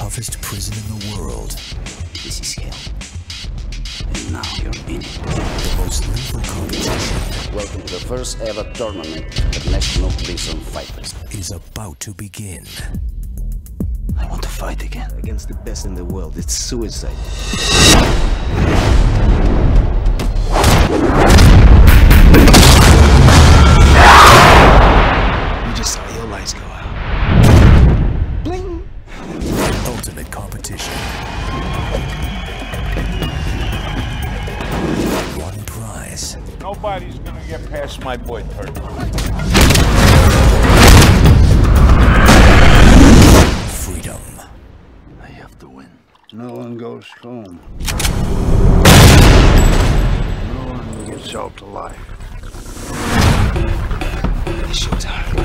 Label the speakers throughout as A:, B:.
A: toughest prison in the world.
B: This is hell. And now you're in it.
A: The most lethal competition
B: Welcome to the first ever tournament of National Prison Fighters.
A: is about to begin.
B: I want to fight again.
C: against the best in the world. It's suicide.
D: Nobody's gonna get past my boy Turk.
A: Freedom.
B: I have to win.
E: No one goes home. No one gets out alive.
C: It's showtime.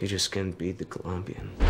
C: You just can't beat the Colombian.